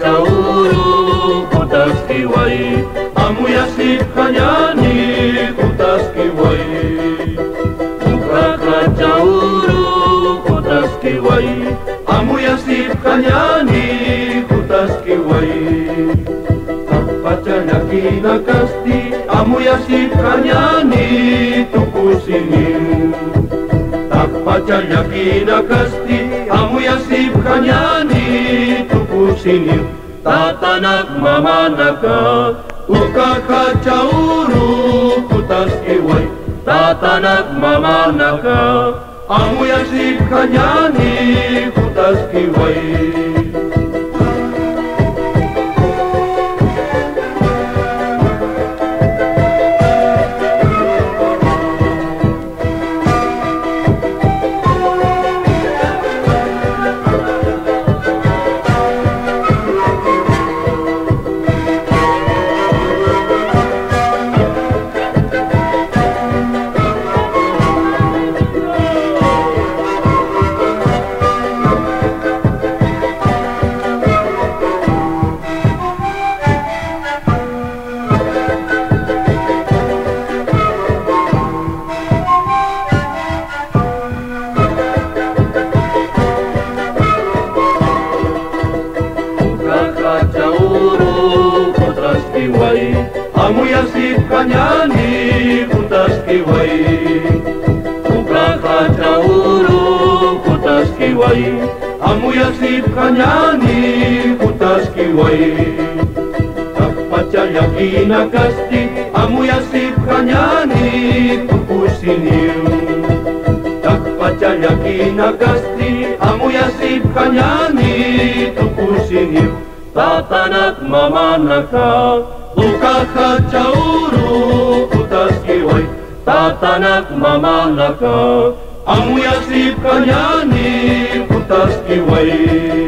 Чауру потаскивай, а муяси ханяни потаскивай. Мукака чауру потаскивай, Tapacanya kinakasti Amu yasip kanyani tukusinin Tapacanya kinakasti Amu yasip kanyani tukusinin Tatanak mamanaka Ukakacauru kutaskiwai Tatanak mamanaka Amu yasip kanyani kutaskiwai Kakacauru kanyani kutaskiwai Kakacauru kutaskiwai Amu yasip kanyani kutaskiwai Tapacaya kinakasti Amu yasip kanyani tukusiniu Takpacaya kinakasti Amu yasip kanyani tukusiniu Tatanak mamanaka Ukakacauru kutaskiwai Tatanak mamanaka Amu yasip kanyani kutaskiwai